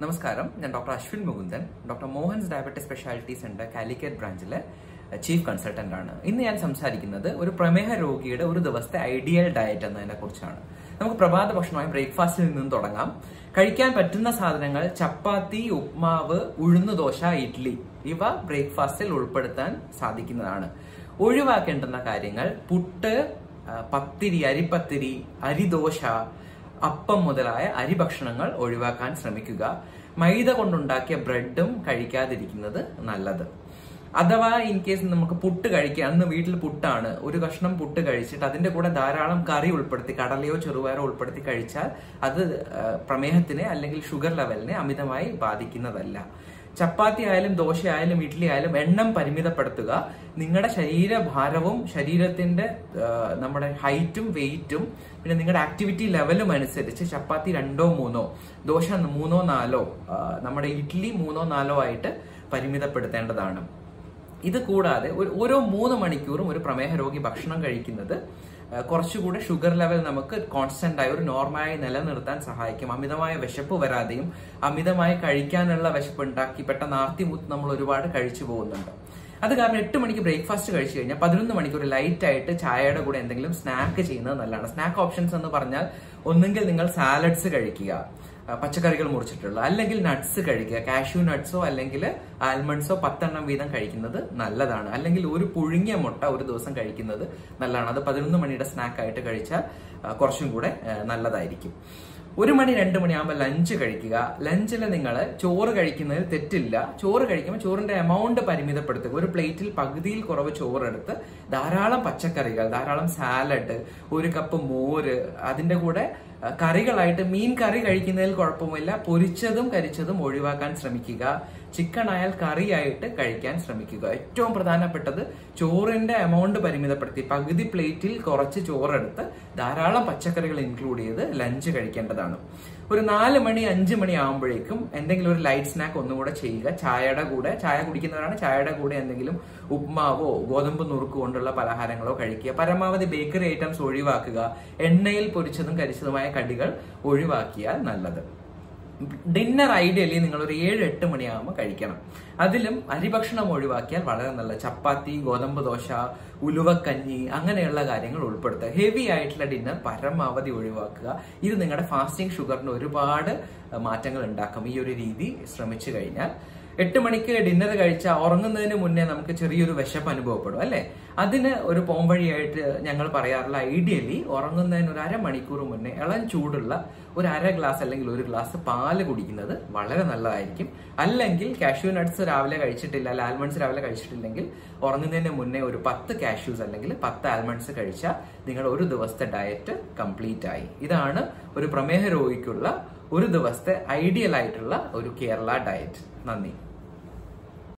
നമസ്കാരം. ഞാൻ doctor Ashwin Mukundan. Doctor Mohan's diabetic speciality centre Calicut ബ്രാഞ്ചിലെ chief consultant ആണ്. ഇന്ന് ഞാൻ സംസാരിക്കുന്നത് ഒരു പ്രമേഹ രോഗിയുടെ ഒരു ദിവസത്തെ ഐഡിയൽ ഡയറ്റ് എന്നതിനെ കുറിച്ചാണ്. നമുക്ക് പ്രഭാത ഭക്ഷണമായി ബ്രേക്ക്ഫാസ്റ്റിൽ നിന്നും തുടങ്ങാം. കഴിക്കാൻ പറ്റുന്ന സാധനങ്ങൾ ചപ്പാത്തി ഉപ്മാവ് ഉഴുന്നുദോശ ഇഡ്ലി ഇവ ബ്രേക്ക്ഫാസ്റ്റിൽ ഉൾപ്പെടുത്താൻ സാധിക്കുന്നതാണ്. ഒഴിവാക്കേണ്ടുന്ന കാര്യങ്ങൾ പുട്ട് പത്തിരി അരിപ്പത്തിരി അരിദോശ അപ്പം മുതലായ അരിഭക്ഷണങ്ങൾ ഒഴിവാക്കാൻ ശ്രമിക്കുക. മൈദ കൊണ്ടുണ്ടാക്കിയ ബ്രെഡും കഴിക്കാതിരിക്കുന്നത് നല്ലത്. അഥവാ ഇൻ കേസ് നമുക്ക് പുട്ട് കഴിക്കുക അന്ന് വീട്ടിൽ പുട്ടാണ് ഒരു കഷ്ണം പുട്ട് കഴിച്ചിട്ട് അതിന്റെ കൂടെ ധാരാളം കറി ഉൾപ്പെടുത്തി കടലയോ ചെറുപയറോ ഉൾപ്പെടുത്തി കഴിച്ചാൽ അത് പ്രമേഹത്തിനെ അല്ലെങ്കിൽ ഷുഗർ ലെവലിനെ അമിതമായി ബാധിക്കുന്നതല്ല. ചപ്പാത്തി ആയാലും ദോശ ആയാലും ഇഡ്ഡലി ആയാലും എണ്ണം പരിമിതപ്പെടുത്തുക. നിങ്ങളുടെ ശരീരഭാരവും ശരീരത്തിന്റെ നമ്മുടെ ഹൈറ്റും വെയിറ്റും പിന്നെ നിങ്ങളുടെ ആക്ടിവിറ്റി ലെവലും അനുസരിച്ച് ചപ്പാത്തി രണ്ടോ മൂന്നോ ദോശ മൂന്നോ നാലോ നമ്മുടെ ഇഡ്ഡലി മൂന്നോ നാലോ ആയിട്ട് പരിമിതപ്പെടുത്തേണ്ടതാണ്. ഇത് കൂടാതെ ഒരു ഓരോ മൂന്ന് മണിക്കൂറും ഒരു പ്രമേഹ രോഗി ഭക്ഷണം കഴിക്കുന്നത് കുറച്ചുകൂടെ ഷുഗർ ലെവൽ നമുക്ക് കോൺസ്റ്റന്റ് ആയി ഒരു നോർമലായി നിലനിർത്താൻ സഹായിക്കും. അമിതമായ വിശപ്പ് വരാതെയും അമിതമായി കഴിക്കാനുള്ള വിശപ്പ് ഉണ്ടാക്കി പെട്ടെന്ന് ആർത്തിമുത്ത് നമ്മൾ ഒരുപാട് കഴിച്ചു പോകുന്നുണ്ട്. അത് കാരണം എട്ട് മണിക്ക് ബ്രേക്ക്ഫാസ്റ്റ് കഴിച്ചു കഴിഞ്ഞാൽ പതിനൊന്ന് ഒരു ലൈറ്റ് ആയിട്ട് ചായയുടെ കൂടെ എന്തെങ്കിലും സ്നാക്ക് ചെയ്യുന്നത് നല്ലതാണ്. സ്നാക്ക് ഓപ്ഷൻസ് എന്ന് പറഞ്ഞാൽ ഒന്നുകിൽ നിങ്ങൾ സാലഡ്സ് കഴിക്കുക പച്ചക്കറികൾ മുറിച്ചിട്ടുള്ള അല്ലെങ്കിൽ നട്ട്സ് കഴിക്കുക കാഷ്യൂ നട്ട്സോ അല്ലെങ്കിൽ ആൽമണ്ട്സോ പത്തെണ്ണം വീതം കഴിക്കുന്നത് നല്ലതാണ്. അല്ലെങ്കിൽ ഒരു പുഴുങ്ങിയ മുട്ട ഒരു ദിവസം കഴിക്കുന്നത് നല്ലതാണ്. അത് പതിനൊന്ന് മണിയുടെ സ്നാക്കായിട്ട് കഴിച്ചാൽ കുറച്ചും കൂടെ നല്ലതായിരിക്കും. ഒരു മണി രണ്ട് മണിയാകുമ്പോൾ ലഞ്ച് കഴിക്കുക. ലഞ്ചിൽ നിങ്ങൾ ചോറ് കഴിക്കുന്നതിൽ തെറ്റില്ല. ചോറ് കഴിക്കുമ്പോൾ ചോറിന്റെ എമൗണ്ട് പരിമിതപ്പെടുത്തുക. ഒരു പ്ലേറ്റിൽ പകുതിയിൽ കുറവ് ചോറെടുത്ത് ധാരാളം പച്ചക്കറികൾ ധാരാളം സാലഡ് ഒരു കപ്പ് മോര് അതിന്റെ കൂടെ കറികളായിട്ട് മീൻ കറി കഴിക്കുന്നതിൽ കുഴപ്പമില്ല പൊരിച്ചതും കരിച്ചതും ഒഴിവാക്കാൻ ശ്രമിക്കുക. ചിക്കൻ ആയാൽ കറിയായിട്ട് കഴിക്കാൻ ശ്രമിക്കുക. ഏറ്റവും പ്രധാനപ്പെട്ടത് ചോറിന്റെ എമൗണ്ട് പരിമിതപ്പെടുത്തി. പകുതി പ്ലേറ്റിൽ കുറച്ച് ചോറെടുത്ത് ധാരാളം പച്ചക്കറികൾ ഇൻക്ലൂഡ് ചെയ്ത് ലഞ്ച് കഴിക്കേണ്ടതാണ്. ഒരു നാല് മണി അഞ്ച് മണി ആകുമ്പോഴേക്കും എന്തെങ്കിലും ഒരു ലൈറ്റ് സ്നാക്ക് ഒന്നുകൂടെ ചെയ്യുക. ചായയുടെ കൂടെ ചായ കുടിക്കുന്നവരാണ് ചായയുടെ കൂടെ എന്തെങ്കിലും ഉപ്മാവോ ഗോതമ്പ് നുറുക്ക് കൊണ്ടുള്ള പലഹാരങ്ങളോ കഴിക്കുക. പരമാവധി ബേക്കറി ഐറ്റംസ് ഒഴിവാക്കുക. എണ്ണയിൽ പൊരിച്ചതും കരിച്ചതുമായ കടികൾ ഒഴിവാക്കിയാൽ നല്ലത്. ഡിന്നർ ഐഡിയലി നിങ്ങൾ ഒരു ഏഴ് എട്ട് മണിയാകുമ്പോൾ കഴിക്കണം. അതിലും അരിഭക്ഷണം ഒഴിവാക്കിയാൽ വളരെ നല്ല ചപ്പാത്തി ഗോതമ്പ് ദോശ ഉലുവക്കഞ്ഞി അങ്ങനെയുള്ള കാര്യങ്ങൾ ഉൾപ്പെടുത്തുക. ഹെവി ആയിട്ടുള്ള ഡിന്നർ പരമാവധി ഒഴിവാക്കുക. ഇത് നിങ്ങളുടെ ഫാസ്റ്റിംഗ് ഷുഗറിന് ഒരുപാട് മാറ്റങ്ങൾ ഉണ്ടാക്കും. ഈ ഒരു രീതി ശ്രമിച്ചു കഴിഞ്ഞാൽ എട്ട് മണിക്ക് ഡിന്നർ കഴിച്ച ഉറങ്ങുന്നതിന് മുന്നേ നമുക്ക് ചെറിയൊരു വിശപ്പ് അനുഭവപ്പെടും അല്ലെ? അതിന് ഒരു പോംവഴിയായിട്ട് ഞങ്ങൾ പറയാറുള്ള ഐഡിയലി ഉറങ്ങുന്നതിന് ഒരു അരമണിക്കൂർ മുന്നേ ഇളം ചൂടുള്ള ഒരു അര ഗ്ലാസ് അല്ലെങ്കിൽ ഒരു ഗ്ലാസ് പാൽ കുടിക്കുന്നത് വളരെ നല്ലതായിരിക്കും. അല്ലെങ്കിൽ കാഷ്യൂ നട്ട്സ് രാവിലെ കഴിച്ചിട്ടില്ല ആൽമണ്ട്സ് രാവിലെ കഴിച്ചിട്ടില്ലെങ്കിൽ ഉറങ്ങുന്നതിന് മുന്നേ ഒരു പത്ത് കാഷ്യൂസ് അല്ലെങ്കിൽ പത്ത് ആൽമണ്ട്സ് കഴിച്ചാൽ നിങ്ങൾ ഒരു ദിവസത്തെ ഡയറ്റ് കംപ്ലീറ്റ് ആയി. ഇതാണ് ഒരു പ്രമേഹ രോഗിക്കുള്ള ഒരു ദിവസത്തെ ഐഡിയൽ ആയിട്ടുള്ള ഒരു കേരള ഡയറ്റ് നന്ദി.